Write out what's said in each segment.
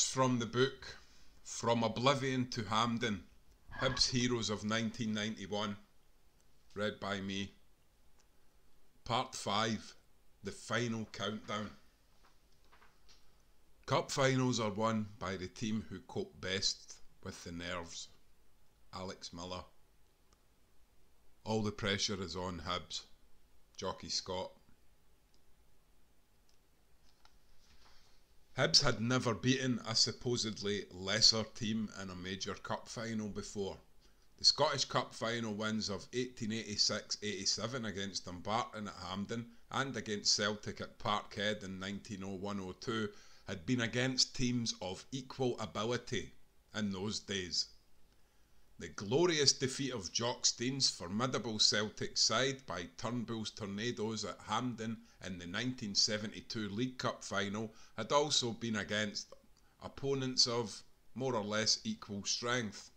From the book From Oblivion to Hampden Hibs Heroes of 1991, read by me. Part 5 The Final Countdown. Cup finals are won by the team who cope best with the nerves. Alex Miller. All the pressure is on Hibs. Jocky Scott. Hibs had never beaten a supposedly lesser team in a major cup final before. The Scottish Cup final wins of 1886 87 against Dumbarton at Hampden and against Celtic at Parkhead in 1901 02 had been against teams of equal ability in those days. The glorious defeat of Jock Stein's formidable Celtic side by Turnbull's Tornadoes at Hampden in the 1972 League Cup final had also been against opponents of more or less equal strength.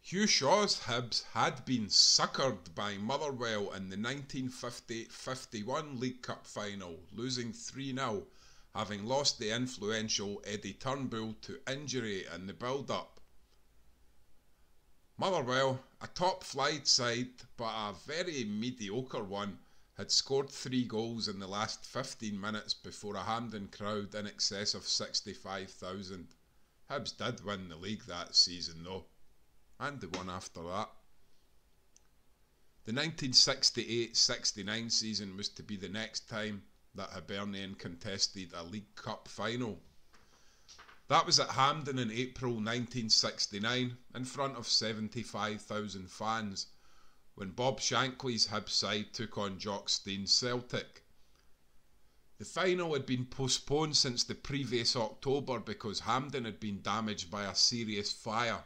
Hugh Shaw's Hibs had been succoured by Motherwell in the 1950-51 League Cup final, losing 3-0 having lost the influential Eddie Turnbull to injury in the build-up. Motherwell, a top flight side but a very mediocre one, had scored three goals in the last 15 minutes before a Hampden crowd in excess of 65,000. Hibs did win the league that season though, and the one after that. The 1968-69 season was to be the next time that Hibernian contested a League Cup final. That was at Hampden in April 1969 in front of 75,000 fans when Bob Shankly's Hibs side took on Jock Stein's Celtic. The final had been postponed since the previous October because Hampden had been damaged by a serious fire.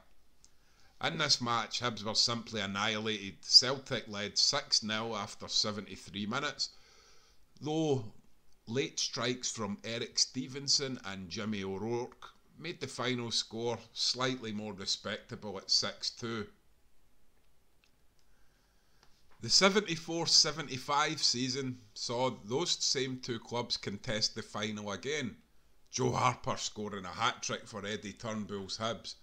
In this match, Hibs were simply annihilated. Celtic led 6 0 after 73 minutes, though late strikes from Eric Stevenson and Jimmy O'Rourke made the final score slightly more respectable at 6 2. The 74 75 season saw those same two clubs contest the final again. Joe Harper scoring a hat trick for Eddie Turnbull's Hibs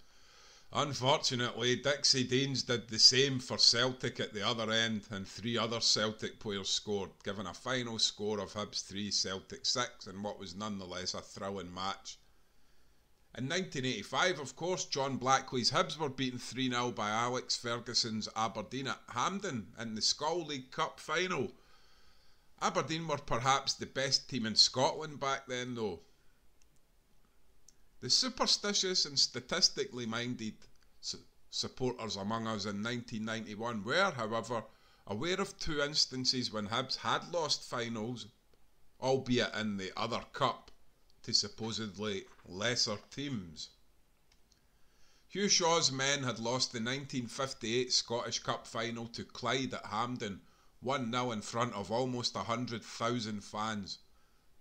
Unfortunately, Dixie Deans did the same for Celtic at the other end, and three other Celtic players scored, giving a final score of Hibs 3, Celtic 6, in what was nonetheless a thrilling match. In 1985, of course, John Blackley's Hibs were beaten 3 0 by Alex Ferguson's Aberdeen at Hampden in the Skol League Cup final. Aberdeen were perhaps the best team in Scotland back then, though. The superstitious and statistically minded su- supporters among us in 1991 were, however, aware of two instances when Hibs had lost finals, albeit in the other cup, to supposedly lesser teams. Hugh Shaw's men had lost the 1958 Scottish Cup final to Clyde at Hampden, 1 0 in front of almost 100,000 fans.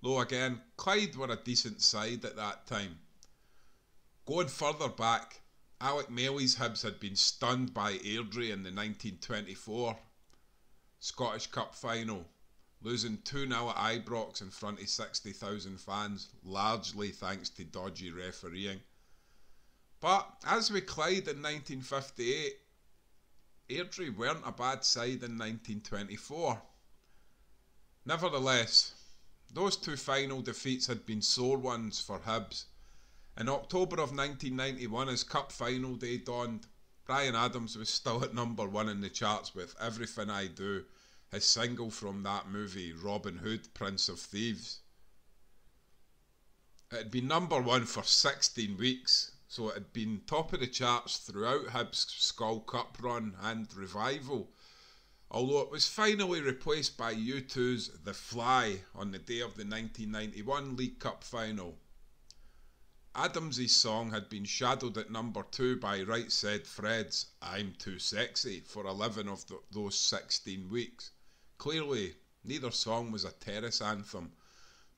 Though again, Clyde were a decent side at that time. Going further back, Alec Maley's Hibs had been stunned by Airdrie in the 1924 Scottish Cup final, losing 2 0 at Ibrox in front of 60,000 fans, largely thanks to dodgy refereeing. But as with Clyde in 1958, Airdrie weren't a bad side in 1924. Nevertheless, those two final defeats had been sore ones for Hibs in October of 1991, as Cup final day dawned, Bryan Adams was still at number one in the charts with Everything I Do, his single from that movie, Robin Hood, Prince of Thieves. It had been number one for 16 weeks, so it had been top of the charts throughout Hibs' Skol Cup run and revival. Although it was finally replaced by U2's The Fly on the day of the 1991 League Cup final. Adams's song had been shadowed at number two by Right Said Fred's I'm Too Sexy for 11 of the, those 16 weeks. Clearly, neither song was a terrace anthem,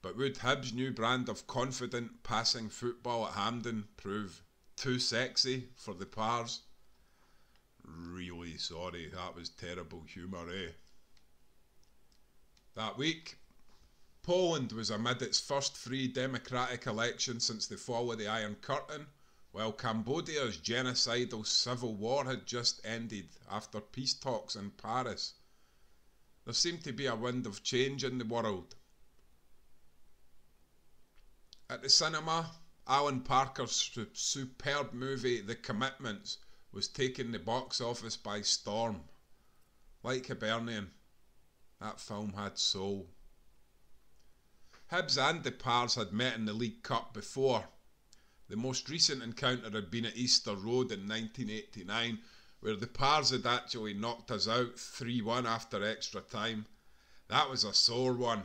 but would Hibs' new brand of confident passing football at Hampden prove too sexy for the pars? Really sorry, that was terrible humour, eh? That week, Poland was amid its first free democratic election since the fall of the Iron Curtain, while Cambodia's genocidal civil war had just ended after peace talks in Paris. There seemed to be a wind of change in the world. At the cinema, Alan Parker's superb movie The Commitments was taking the box office by storm. Like Hibernian, that film had soul. Hibs and the Pars had met in the League Cup before. The most recent encounter had been at Easter Road in 1989, where the Pars had actually knocked us out 3 1 after extra time. That was a sore one.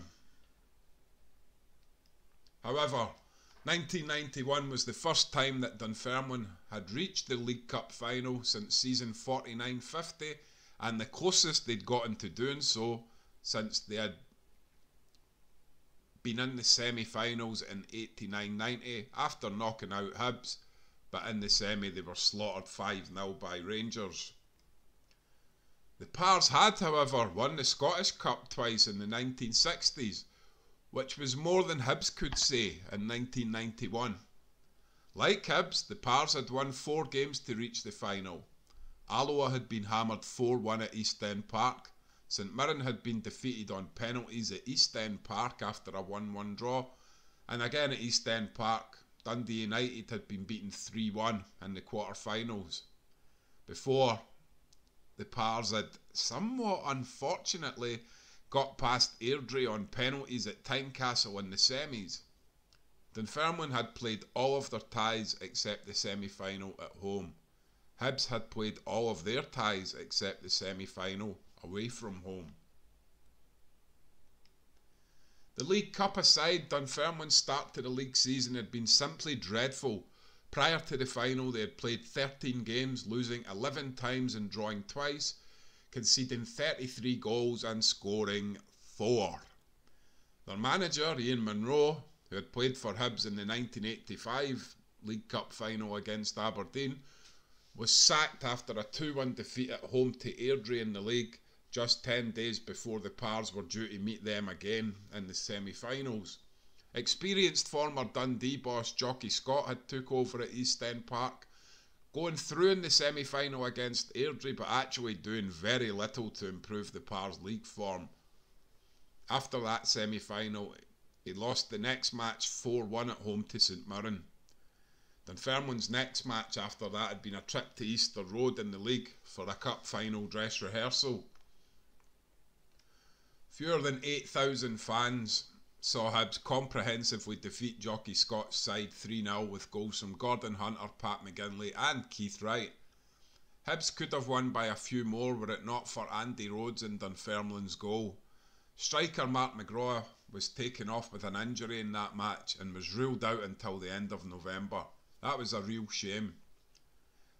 However, 1991 was the first time that Dunfermline had reached the League Cup final since season 49 50 and the closest they'd gotten to doing so since they had been in the semi finals in 89 90 after knocking out Hibs, but in the semi they were slaughtered 5 0 by Rangers. The Pars had, however, won the Scottish Cup twice in the 1960s which was more than Hibs could say in 1991. Like Hibs, the Pars had won four games to reach the final. Alloa had been hammered 4 1 at East End Park. St Mirren had been defeated on penalties at East End Park after a 1 1 draw. And again at East End Park, Dundee United had been beaten 3 1 in the quarter finals. Before, the Pars had somewhat unfortunately got past Airdrie on penalties at Tynecastle in the semis. Dunfermline had played all of their ties except the semi final at home. Hibs had played all of their ties except the semi final away from home. The League Cup aside, Dunfermline's start to the league season had been simply dreadful. Prior to the final, they had played 13 games, losing 11 times and drawing twice conceding 33 goals and scoring 4. Their manager, Ian Munro, who had played for Hibs in the 1985 League Cup final against Aberdeen, was sacked after a 2 1 defeat at home to Airdrie in the league just 10 days before the Pars were due to meet them again in the semi finals. Experienced former Dundee boss Jocky Scott had took over at East End Park going through in the semi final against Airdrie, but actually doing very little to improve the Pars league form. After that semi final, he lost the next match 4 1 at home to St Mirren. Dunfermline's next match after that had been a trip to Easter Road in the league for a cup final dress rehearsal. Fewer than 8,000 fans saw Hibs comprehensively defeat Jocky Scott's side 3 0 with goals from Gordon Hunter, Pat McGinlay, and Keith Wright. Hibs could have won by a few more were it not for Andy Rhodes and Dunfermline's goal. Striker Mark McGraw was taken off with an injury in that match and was ruled out until the end of November. That was a real shame.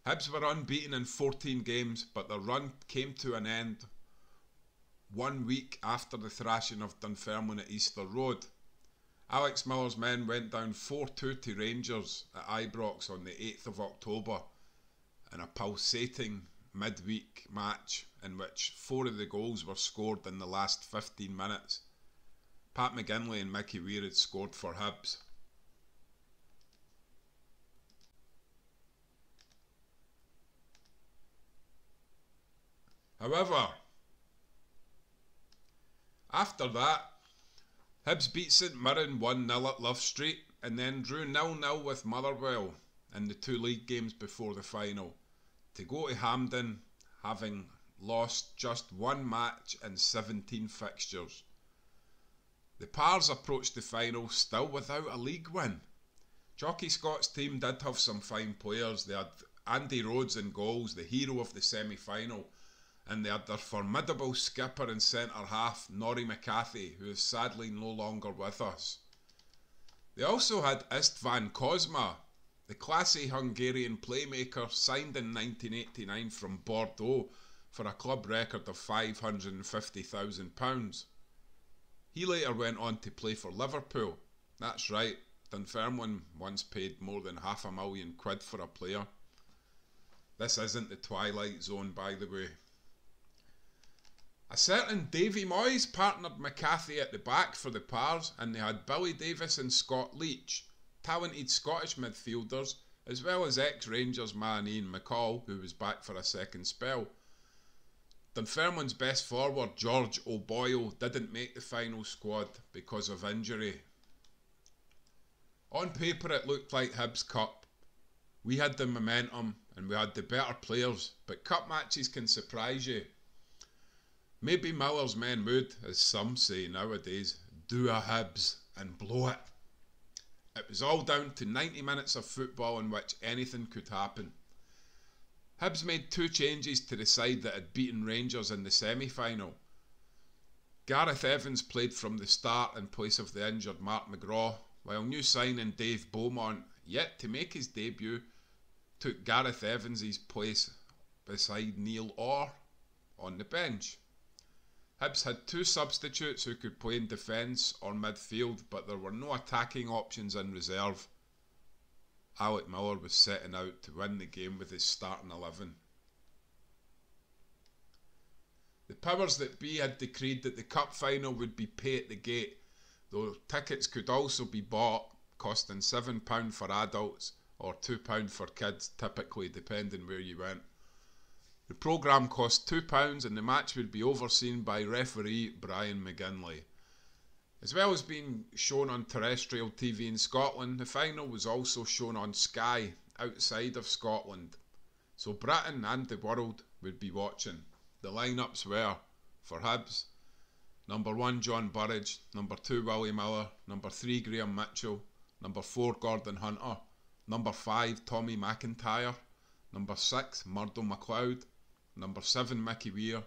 Hibs were unbeaten in 14 games, but their run came to an end one week after the thrashing of Dunfermline at Easter Road. Alex Miller's men went down 4 2 to Rangers at Ibrox on the 8th of October in a pulsating midweek match in which four of the goals were scored in the last 15 minutes. Pat McGinlay and Mickey Weir had scored for Hibs. However, after that, Hibs beat St Mirren 1 0 at Love Street and then drew 0 0 with Motherwell in the two league games before the final to go to Hampden having lost just one match in 17 fixtures. The Pars approached the final still without a league win. Jocky Scott's team did have some fine players. They had Andy Rhodes in goals, the hero of the semi final, and they had their formidable skipper and centre half, Norrie McCathie, who is sadly no longer with us. They also had Istvan Kozma, the classy Hungarian playmaker signed in 1989 from Bordeaux for a club record of £550,000. He later went on to play for Liverpool. That's right, Dunfermline once paid more than half a million quid for a player. This isn't the Twilight Zone, by the way. A certain Davy Moyes partnered McCathie at the back for the Pars, and they had Billy Davies and Scott Leitch, talented Scottish midfielders, as well as ex Rangers man Ian McCall, who was back for a second spell. Dunfermline's best forward, George O'Boyle, didn't make the final squad because of injury. On paper, it looked like Hibs Cup. We had the momentum and we had the better players, but cup matches can surprise you. Maybe Miller's men would, as some say nowadays, do a Hibs and blow it. It was all down to 90 minutes of football in which anything could happen. Hibs made two changes to the side that had beaten Rangers in the semi final. Gareth Evans played from the start in place of the injured Mark McGraw, while new signing Dave Beaumont, yet to make his debut, took Gareth Evans' place beside Neil Orr on the bench. Hibs had two substitutes who could play in defence or midfield, but there were no attacking options in reserve. Alec Miller was setting out to win the game with his starting 11. The powers that be had decreed that the cup final would be pay at the gate, though tickets could also be bought, costing £7 for adults or £2 for kids, typically, depending where you went. The programme cost £2 and the match would be overseen by referee Brian McGinlay. As well as being shown on terrestrial TV in Scotland, the final was also shown on Sky outside of Scotland. So Britain and the world would be watching. The lineups were for Hibs number 1 John Burridge, number 2 Willie Miller, number 3 Graham Mitchell, number 4 Gordon Hunter, number 5 Tommy McIntyre, number 6 Murdo McLeod, number 7 Mickey Weir,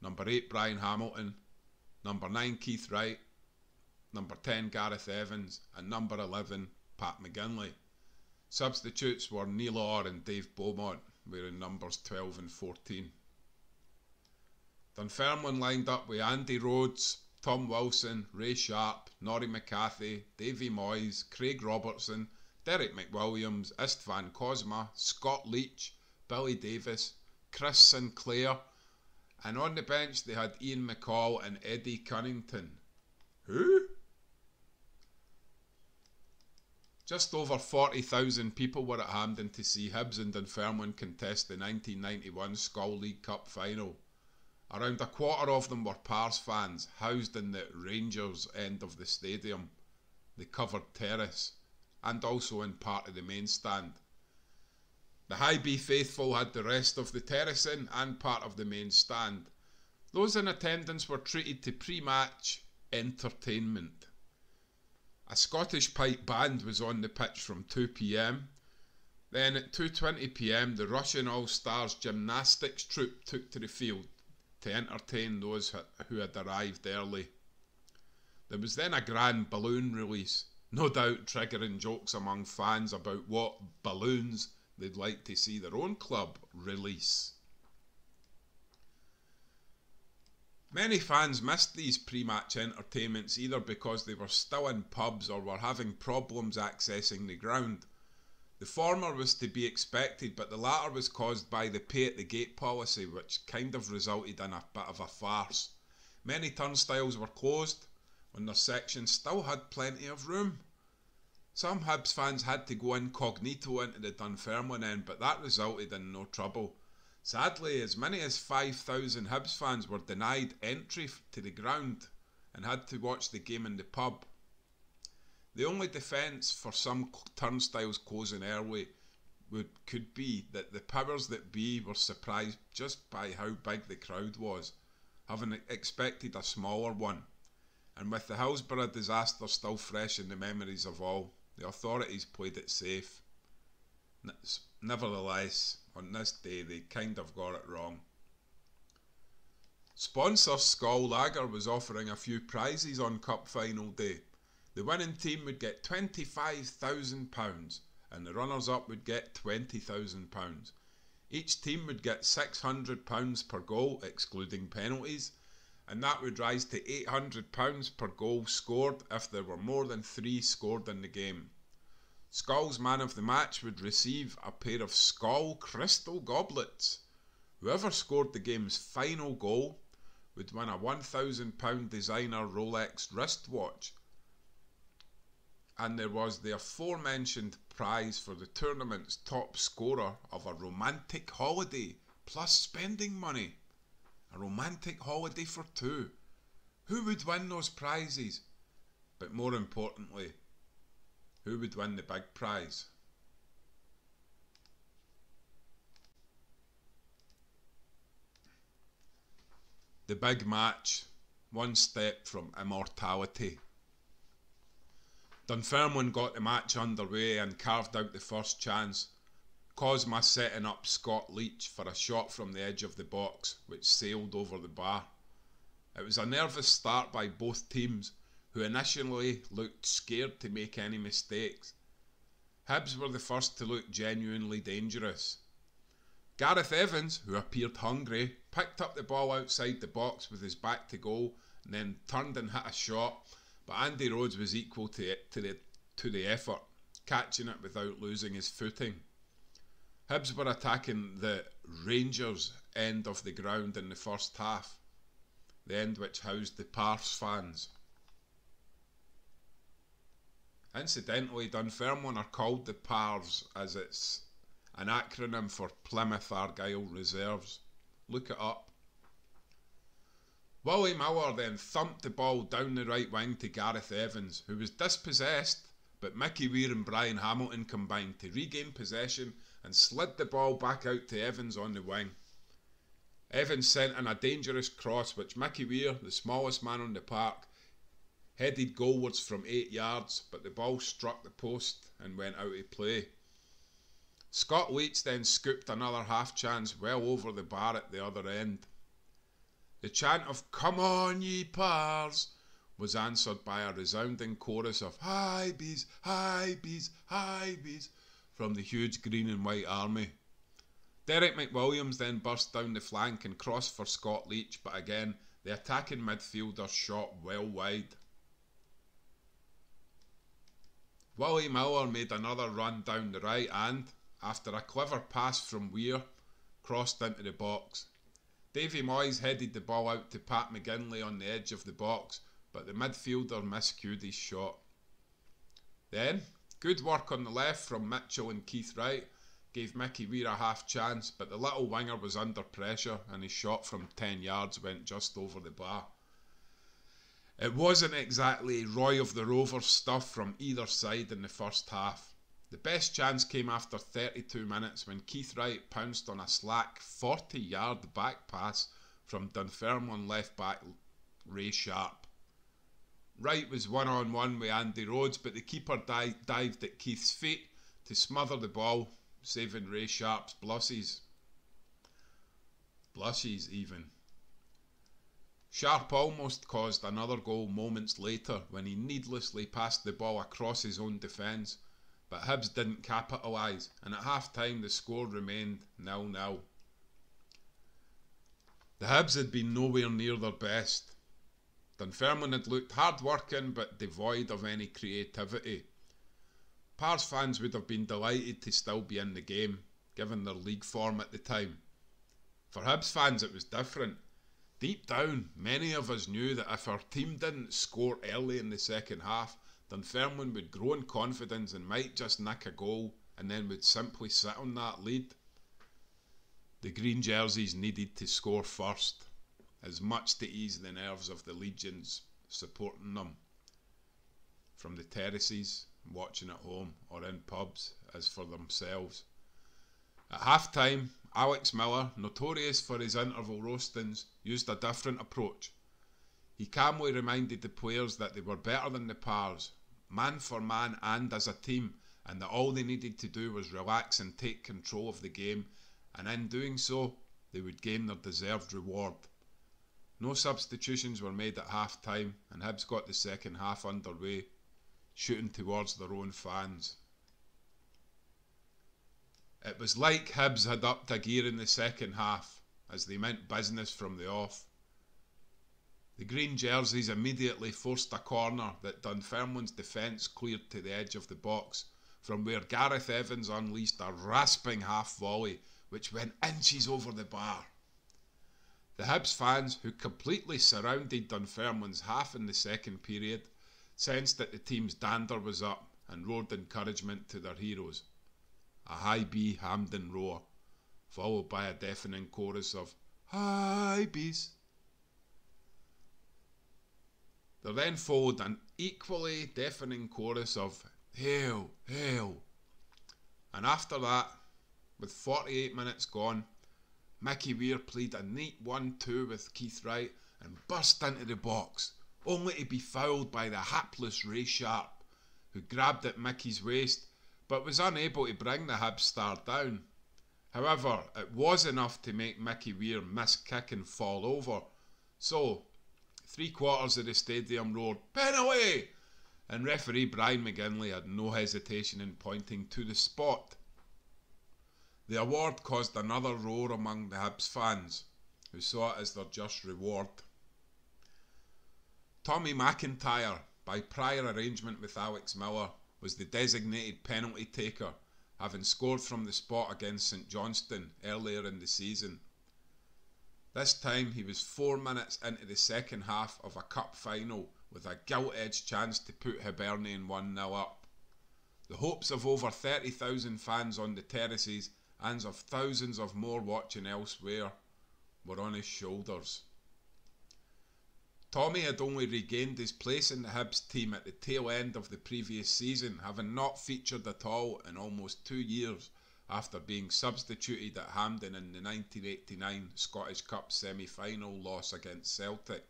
number 8 Brian Hamilton, number 9 Keith Wright, number 10 Gareth Evans, and number 11 Pat McGinlay. Substitutes were Neil Orr and Dave Beaumont, wearing numbers 12 and 14. Dunfermline lined up with Andy Rhodes, Tom Wilson, Ray Sharp, Norrie McCathie, Davy Moyes, Craig Robertson, Derek McWilliams, Istvan Kozma, Scott Leitch, Billy Davies, Chris Sinclair, and on the bench they had Ian McCall and Eddie Cunnington. Who? Just over 40,000 people were at Hampden to see Hibs and Dunfermline contest the 1991 Skol League Cup final. Around a quarter of them were Pars fans, housed in the Rangers end of the stadium, the covered terrace, and also in part of the main stand. The Hibee faithful had the rest of the terracing and part of the main stand. Those in attendance were treated to pre-match entertainment. A Scottish pipe band was on the pitch from 2pm. Then at 2.20pm the Russian All-Stars gymnastics troupe took to the field to entertain those who had arrived early. There was then a grand balloon release, no doubt triggering jokes among fans about what balloons they'd like to see their own club release. Many fans missed these pre match entertainments either because they were still in pubs or were having problems accessing the ground. The former was to be expected, but the latter was caused by the pay at the gate policy, which kind of resulted in a bit of a farce. Many turnstiles were closed when their sections still had plenty of room. Some Hibs fans had to go incognito into the Dunfermline end, but that resulted in no trouble. Sadly, as many as 5,000 Hibs fans were denied entry to the ground and had to watch the game in the pub. The only defence for some turnstiles closing early would could be that the powers that be were surprised just by how big the crowd was, having expected a smaller one. And with the Hillsborough disaster still fresh in the memories of all, the authorities played it safe. Nevertheless, on this day they kind of got it wrong. Sponsor Skol Lager was offering a few prizes on Cup final day. The winning team would get £25,000 and the runners up would get £20,000. Each team would get £600 per goal, excluding penalties, and that would rise to £800 per goal scored if there were more than three scored in the game. Skol's man of the match would receive a pair of Skol crystal goblets. Whoever scored the game's final goal would win a £1,000 designer Rolex wristwatch. And there was the aforementioned prize for the tournament's top scorer of a romantic holiday plus spending money. A romantic holiday for two. Who would win those prizes? But more importantly, who would win the big prize? The big match, one step from immortality. Dunfermline got the match underway and carved out the first chance. Kozma setting up Scott Leitch for a shot from the edge of the box, which sailed over the bar. It was a nervous start by both teams, who initially looked scared to make any mistakes. Hibs were the first to look genuinely dangerous. Gareth Evans, who appeared hungry, picked up the ball outside the box with his back to goal and then turned and hit a shot, but Andy Rhodes was equal to, it, to, the, to the effort, catching it without losing his footing. Hibs were attacking the Rangers end of the ground in the first half, the end which housed the Pars fans. Incidentally, Dunfermline are called the Pars as it's an acronym for Plymouth Argyle Reserves. Look it up. Willie Miller then thumped the ball down the right wing to Gareth Evans, who was dispossessed, but Mickey Weir and Brian Hamilton combined to regain possession and slid the ball back out to Evans on the wing. Evans sent in a dangerous cross which Mickey Weir, the smallest man on the park, headed goalwards from 8 yards, but the ball struck the post and went out of play. Scott Leitch then scooped another half chance well over the bar at the other end. The chant of Come on, ye pars! was answered by a resounding chorus of Hibees, high bees, Hibees from the huge green and white army. Derek McWilliams then burst down the flank and crossed for Scott Leitch, but again the attacking midfielder shot well wide. Willie Miller made another run down the right and, after a clever pass from Weir, crossed into the box. Davy Moyes headed the ball out to Pat McGinlay on the edge of the box, but the midfielder miscued his shot. Then, good work on the left from Mitchell and Keith Wright gave Mickey Weir a half chance, but the little winger was under pressure and his shot from 10 yards went just over the bar. It wasn't exactly Roy of the Rovers stuff from either side in the first half. The best chance came after 32 minutes when Keith Wright pounced on a slack 40 yard back pass from Dunfermline left back Ray Sharp. Wright was one on one with Andy Rhodes, but the keeper di- dived at Keith's feet to smother the ball, saving Ray Sharp's blushes. Blushes, even. Sharp almost caused another goal moments later when he needlessly passed the ball across his own defence, but Hibs didn't capitalise, and at half time the score remained nil nil. The Hibs had been nowhere near their best. Dunfermline had looked hard working but devoid of any creativity. Pars fans would have been delighted to still be in the game, given their league form at the time. For Hibs fans, it was different. Deep down, many of us knew that if our team didn't score early in the second half, Dunfermline would grow in confidence and might just nick a goal and then would simply sit on that lead. The green jerseys needed to score first, as much to ease the nerves of the legions supporting them. From the terraces, watching at home, or in pubs, as for themselves. At half time, Alex Miller, notorious for his interval roastings, used a different approach. He calmly reminded the players that they were better than the Pars, man for man and as a team, and that all they needed to do was relax and take control of the game, and in doing so, they would gain their deserved reward. No substitutions were made at half time, and Hibs got the second half underway, shooting towards their own fans. It was like Hibs had upped a gear in the second half, as they meant business from the off. The green jerseys immediately forced a corner that Dunfermline's defence cleared to the edge of the box, from where Gareth Evans unleashed a rasping half volley which went inches over the bar. The Hibs fans, who completely surrounded Dunfermline's half in the second period, sensed that the team's dander was up and roared encouragement to their heroes. A Hibee Hampden roar, followed by a deafening chorus of Hibees. There then followed an equally deafening chorus of Hail, Hail. And after that, with 48 minutes gone, Mickey Weir played a neat 1 2 with Keith Wright and burst into the box, only to be fouled by the hapless Ray Sharp, who grabbed at Mickey's waist but was unable to bring the Hibs star down. However, it was enough to make Mickey Weir miss kick and fall over. So, three quarters of the stadium roared, penalty! And referee Brian McGinlay had no hesitation in pointing to the spot. The award caused another roar among the Hibs fans, who saw it as their just reward. Tommy McIntyre, by prior arrangement with Alex Miller, was the designated penalty taker, having scored from the spot against St Johnstone earlier in the season. This time he was four minutes into the second half of a cup final with a gilt edged chance to put Hibernian 1 0 up. The hopes of over 30,000 fans on the terraces and of thousands of more watching elsewhere were on his shoulders. Tommy had only regained his place in the Hibs team at the tail end of the previous season, having not featured at all in almost two years after being substituted at Hampden in the 1989 Scottish Cup semi final loss against Celtic.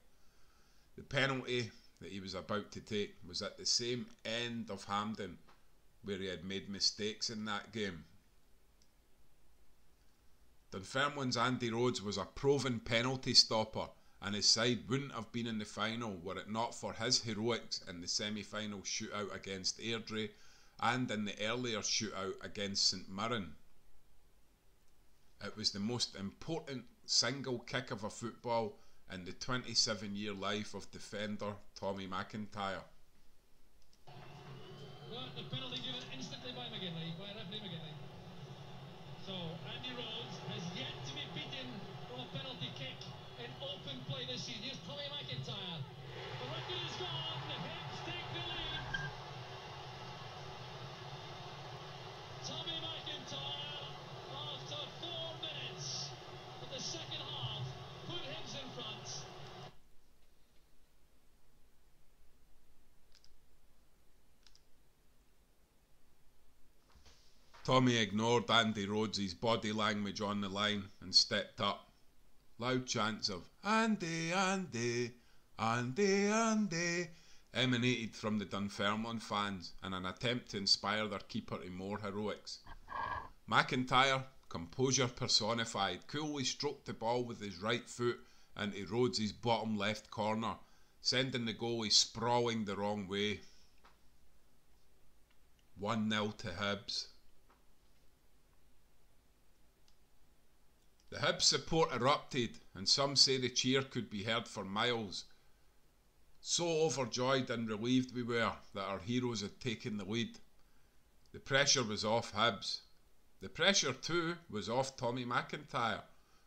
The penalty that he was about to take was at the same end of Hampden where he had made mistakes in that game. Dunfermline's Andy Rhodes was a proven penalty stopper and his side wouldn't have been in the final were it not for his heroics in the semi final shootout against Airdrie and in the earlier shootout against St Mirren. It was the most important single kick of a football in the 27 year life of defender Tommy McIntyre. The penalty given instantly by McGinlay, by referee McGinlay. So Andy Rhodes has yet to be beaten from a penalty kick in open play this season. Here's Tommy McIntyre. The record is gone. The Hibs take the lead. Tommy McIntyre, after four minutes of the second half, put Hibs in front. Tommy ignored Andy Rhodes' body language on the line and stepped up. Loud chants of Andy, Andy, Andy, Andy emanated from the Dunfermline fans in an attempt to inspire their keeper to more heroics. McIntyre, composure personified, coolly stroked the ball with his right foot into Rhodes' bottom left corner, sending the goalie sprawling the wrong way. 1 0 to Hibs. The Hibs support erupted, and some say the cheer could be heard for miles. So overjoyed and relieved we were that our heroes had taken the lead. The pressure was off Hibs. The pressure, too, was off Tommy McIntyre,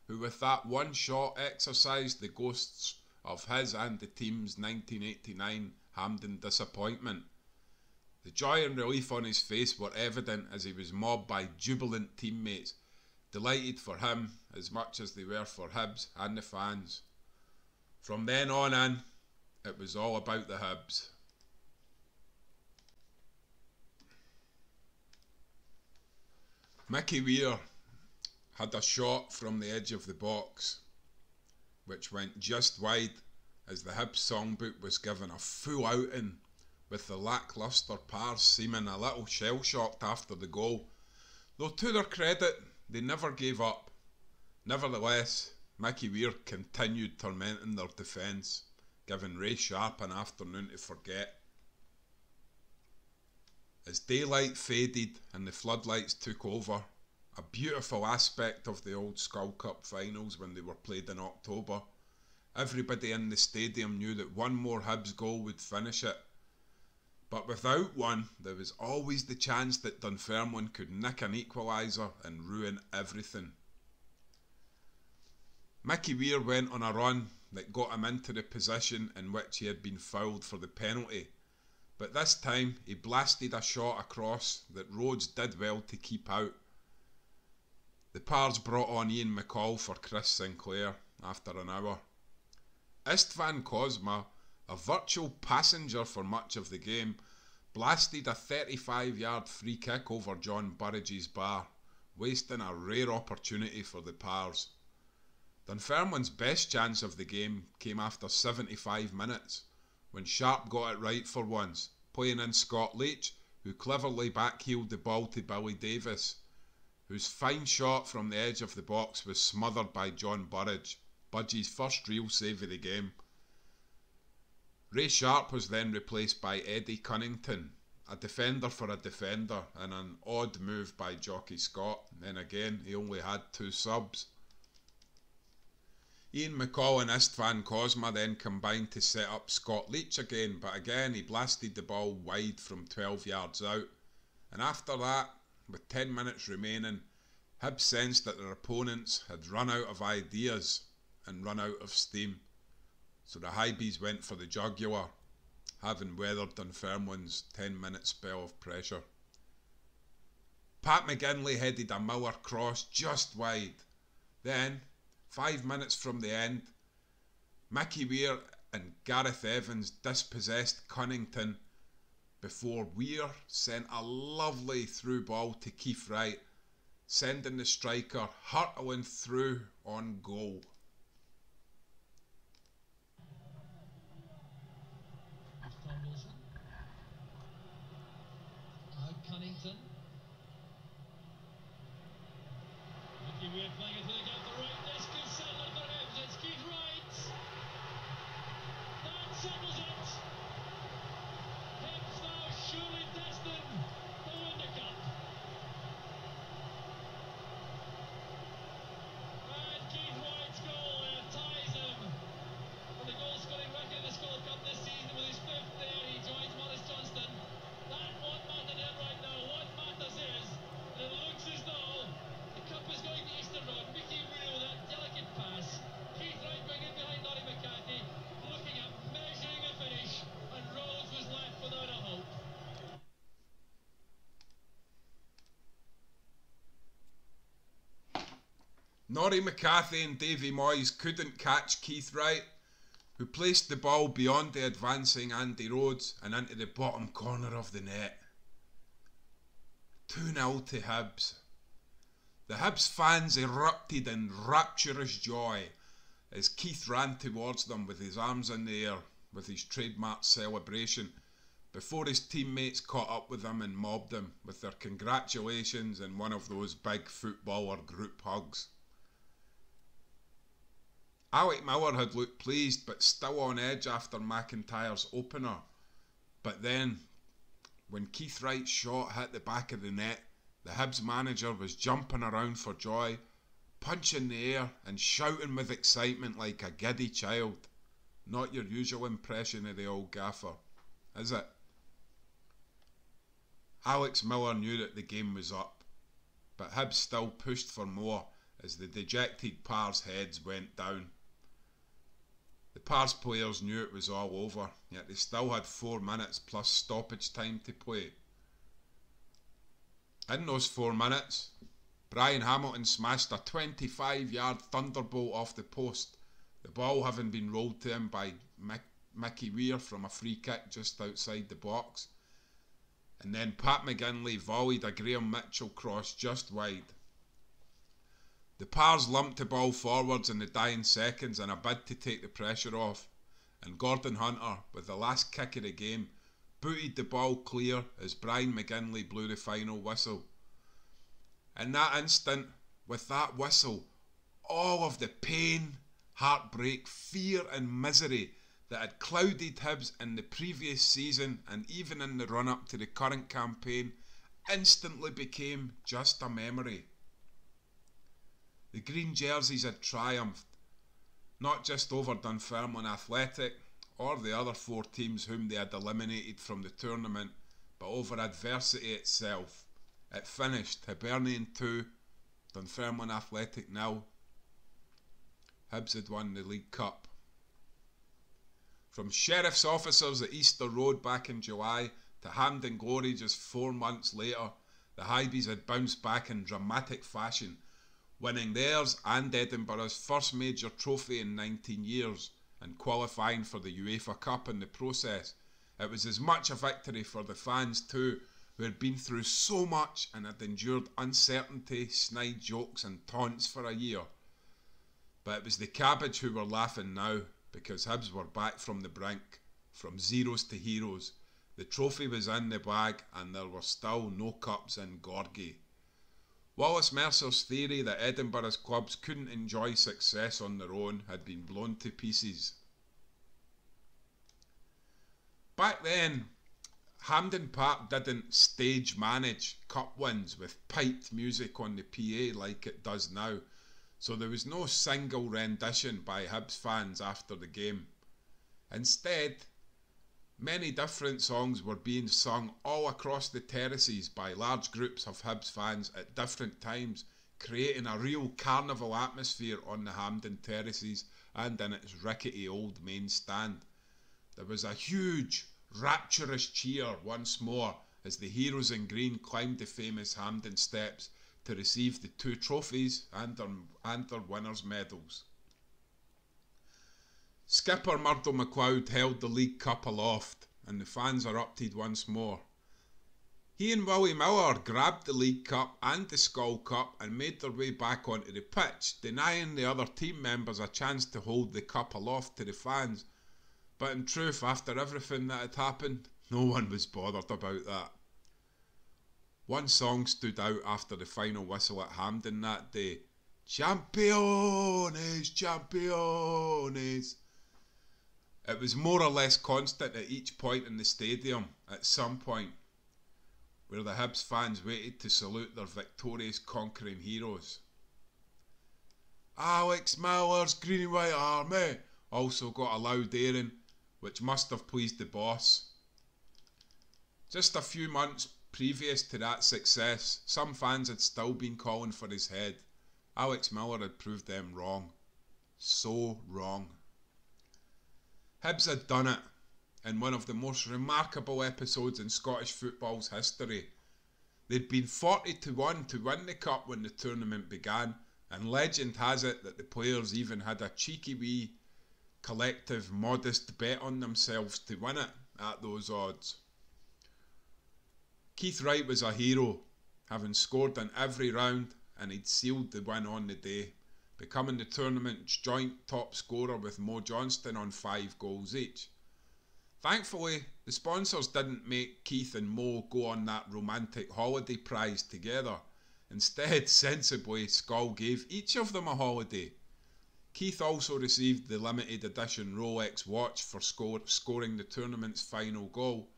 who with that one shot exorcised the ghosts of his and the team's 1989 Hampden disappointment. The joy and relief on his face were evident as he was mobbed by jubilant teammates delighted for him as much as they were for Hibs and the fans. From then on in, it was all about the Hibs. Mickey Weir had a shot from the edge of the box, which went just wide as the Hibs songbook was given a full outing, with the lacklustre pars seeming a little shell shocked after the goal. Though to their credit, they never gave up. Nevertheless, Mickey Weir continued tormenting their defence, giving Ray Sharp an afternoon to forget. As daylight faded and the floodlights took over, a beautiful aspect of the old Skol Cup finals when they were played in October, everybody in the stadium knew that one more Hibs goal would finish it but without one, there was always the chance that Dunfermline could nick an equaliser and ruin everything. Mickey Weir went on a run that got him into the position in which he had been fouled for the penalty. But this time he blasted a shot across that Rhodes did well to keep out. The Pars brought on Ian McCall for Chris Sinclair after an hour. Istvan Kozma, a virtual passenger for much of the game, blasted a 35 yard free kick over John Burridge's bar, wasting a rare opportunity for the Pars. Dunfermline's best chance of the game came after 75 minutes, when Sharp got it right for once, playing in Scott Leitch, who cleverly backheeled the ball to Billy Davies, whose fine shot from the edge of the box was smothered by John Burridge, Budgie's first real save of the game. Ray Sharp was then replaced by Eddie Cunnington, a defender for a defender, and an odd move by Jocky Scott. Then again, he only had two subs. Ian McCall and Istvan Kozma then combined to set up Scott Leitch again, but again he blasted the ball wide from 12 yards out. And after that, with 10 minutes remaining, Hibs sensed that their opponents had run out of ideas and run out of steam. So the Hibees went for the jugular, having weathered Dunfermline's 10 minute spell of pressure. Pat McGinlay headed a Miller cross just wide. Then, five minutes from the end, Mickey Weir and Gareth Evans dispossessed Cunnington before Weir sent a lovely through ball to Keith Wright, sending the striker hurtling through on goal. Cunnington. Mickey Weir playing it to the gap to right. This could settle it for Hibs. It's Keith Wright. That settles it. Hibs now surely destined to win the cup. And Keith Wright's goal there ties him for the goal scoring record in the Scottish Cup this season with his fifth there. He joins Maurice Johnston. That won't matter then right now. What matters is that it looks as though the cup is going to Easter Road. Mickey Weir with that delicate pass. Keith Wright bringing behind Larry McCarthy, looking at measuring a finish, and Rhodes was left without a hope. Norrie McCathie and Davy Moyes couldn't catch Keith Wright, who placed the ball beyond the advancing Andy Rhodes and into the bottom corner of the net. 2 0 to Hibs. The Hibs fans erupted in rapturous joy as Keith ran towards them with his arms in the air with his trademark celebration before his teammates caught up with him and mobbed him with their congratulations and one of those big footballer group hugs. Alec Miller had looked pleased but still on edge after McIntyre's opener. But then, when Keith Wright's shot hit the back of the net, the Hibs manager was jumping around for joy, punching the air and shouting with excitement like a giddy child. Not your usual impression of the old gaffer, is it? Alex Miller knew that the game was up, but Hibs still pushed for more as the dejected Pars' heads went down. The Pars players knew it was all over, yet they still had four minutes plus stoppage time to play. In those four minutes, Brian Hamilton smashed a 25 yard thunderbolt off the post, the ball having been rolled to him by Mick, Mickey Weir from a free kick just outside the box. And then Pat McGinlay volleyed a Graham Mitchell cross just wide. The Pars lumped the ball forwards in the dying seconds in a bid to take the pressure off, and Gordon Hunter, with the last kick of the game, booted the ball clear as Brian McGinlay blew the final whistle. In that instant, with that whistle, all of the pain, heartbreak, fear, and misery that had clouded Hibs in the previous season and even in the run up to the current campaign instantly became just a memory. The green jerseys had triumphed, not just over Dunfermline Athletic or the other four teams whom they had eliminated from the tournament, but over adversity itself. It finished Hibernian 2, Dunfermline Athletic nil. Hibs had won the League Cup. From sheriff's officers at Easter Road back in July to Hampden Glory just four months later, the Hibees had bounced back in dramatic fashion, winning theirs and Edinburgh's first major trophy in 19 years and qualifying for the UEFA Cup in the process. It was as much a victory for the fans too, who had been through so much and had endured uncertainty, snide jokes, and taunts for a year. But it was the cabbage who were laughing now, because Hibs were back from the brink, from zeros to heroes. The trophy was in the bag and there were still no cups in Gorgie. Wallace Mercer's theory that Edinburgh's clubs couldn't enjoy success on their own had been blown to pieces. Back then, Hampden Park didn't stage manage cup wins with piped music on the PA like it does now so there was no single rendition by Hibs fans after the game. Instead, many different songs were being sung all across the terraces by large groups of Hibs fans at different times, creating a real carnival atmosphere on the Hampden terraces and in its rickety old main stand. There was a huge, rapturous cheer once more as the heroes in green climbed the famous Hampden steps to receive the two trophies and their, and their winners' medals. Skipper Murdo McLeod held the League Cup aloft, and the fans erupted once more. He and Willie Miller grabbed the League Cup and the Skol Cup and made their way back onto the pitch, denying the other team members a chance to hold the cup aloft to the fans. But in truth, after everything that had happened, no one was bothered about that. One song stood out after the final whistle at Hampden that day. Champions, champions. It was more or less constant at each point in the stadium at some point where the Hibs fans waited to salute their victorious conquering heroes. Alex Miller's Green and White Army also got a loud airing, which must have pleased the boss. Just a few months Previous to that success, some fans had still been calling for his head. Alex Miller had proved them wrong. So wrong. Hibs had done it in one of the most remarkable episodes in Scottish football's history. They'd been 40 to 1 to win the cup when the tournament began, and legend has it that the players even had a cheeky wee collective modest bet on themselves to win it at those odds. Keith Wright was a hero, having scored in every round and he'd sealed the win on the day, becoming the tournament's joint top scorer with Mo Johnston on five goals each. Thankfully, the sponsors didn't make Keith and Mo go on that romantic holiday prize together. Instead, sensibly, Skol gave each of them a holiday. Keith also received the limited edition Rolex watch for score, scoring the tournament's final goal,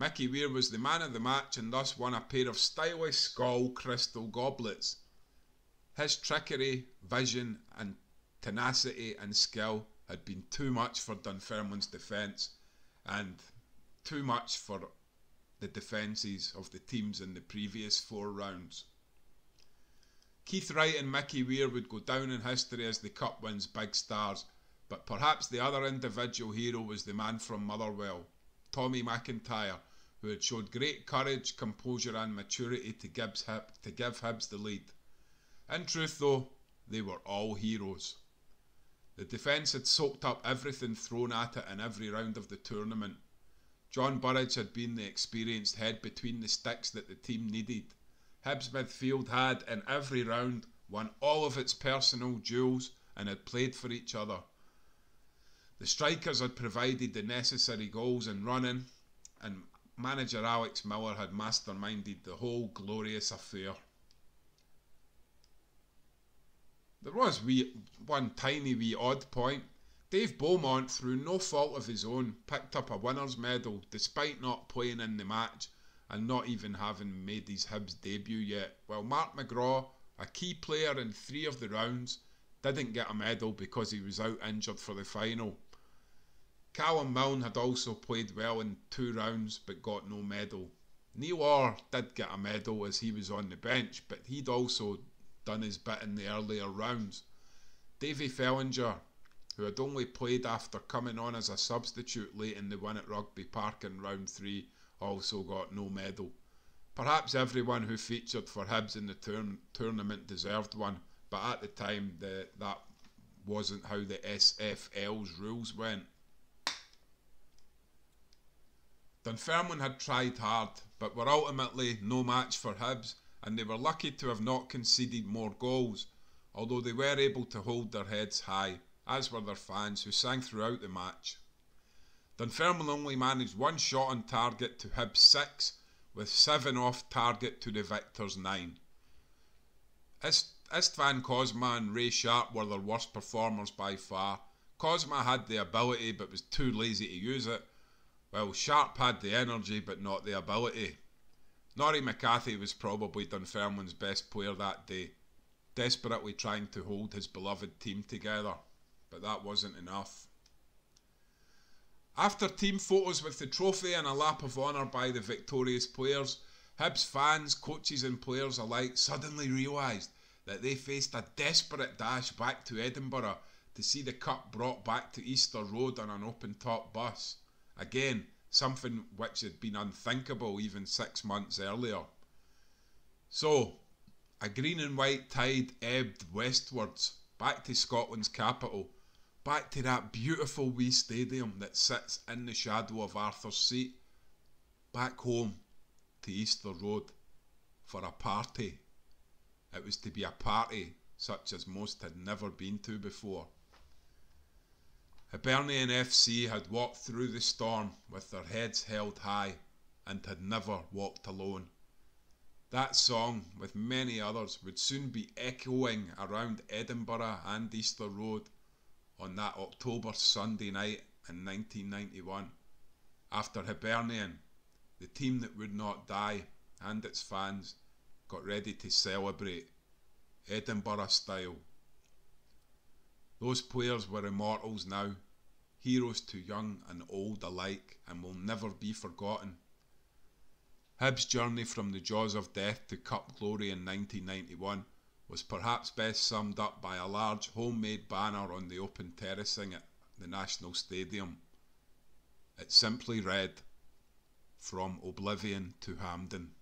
Mickey Weir was the man of the match and thus won a pair of stylish Skol crystal goblets. His trickery, vision, and tenacity and skill had been too much for Dunfermline's defence and too much for the defences of the teams in the previous four rounds. Keith Wright and Mickey Weir would go down in history as the Cup wins big stars, but perhaps the other individual hero was the man from Motherwell, Tommy McIntyre, who had showed great courage, composure, and maturity to, Gibbs to give Hibs the lead. In truth, though, they were all heroes. The defence had soaked up everything thrown at it in every round of the tournament. John Burridge had been the experienced head between the sticks that the team needed. Hibs midfield had, in every round, won all of its personal duels and had played for each other. The strikers had provided the necessary goals and running, and manager Alex Miller had masterminded the whole glorious affair. There was wee, one tiny wee odd point. Dave Beaumont, through no fault of his own, picked up a winner's medal despite not playing in the match and not even having made his Hibs debut yet, while Mark McGraw, a key player in three of the rounds, didn't get a medal because he was out injured for the final. Callum Milne had also played well in two rounds but got no medal. Neil Orr did get a medal as he was on the bench, but he'd also done his bit in the earlier rounds. Davy Fellenger, who had only played after coming on as a substitute late in the win at Rugby Park in round three, also got no medal. Perhaps everyone who featured for Hibs in the turn- tournament deserved one, but at the time the, that wasn't how the SFL's rules went. Dunfermline had tried hard, but were ultimately no match for Hibs, and they were lucky to have not conceded more goals, although they were able to hold their heads high, as were their fans who sang throughout the match. Dunfermline only managed one shot on target to Hibs six, with seven off target to the Victors nine. Ist- Istvan Kozma and Ray Sharp were their worst performers by far. Kozma had the ability but was too lazy to use it, well, Sharp had the energy but not the ability. Norrie McCathie was probably Dunfermline's best player that day, desperately trying to hold his beloved team together, but that wasn't enough. After team photos with the trophy and a lap of honour by the victorious players, Hibs fans, coaches, and players alike suddenly realised that they faced a desperate dash back to Edinburgh to see the cup brought back to Easter Road on an open top bus. Again, something which had been unthinkable even six months earlier. So, a green and white tide ebbed westwards, back to Scotland's capital, back to that beautiful wee stadium that sits in the shadow of Arthur's Seat, back home to Easter Road for a party. It was to be a party such as most had never been to before. Hibernian FC had walked through the storm with their heads held high and had never walked alone. That song, with many others, would soon be echoing around Edinburgh and Easter Road on that October Sunday night in 1991. After Hibernian, the team that would not die, and its fans got ready to celebrate Edinburgh style. Those players were immortals now, heroes to young and old alike, and will never be forgotten. Hibs' journey from the jaws of death to Cup glory in 1991 was perhaps best summed up by a large homemade banner on the open terracing at the National Stadium. It simply read, From Oblivion to Hampden.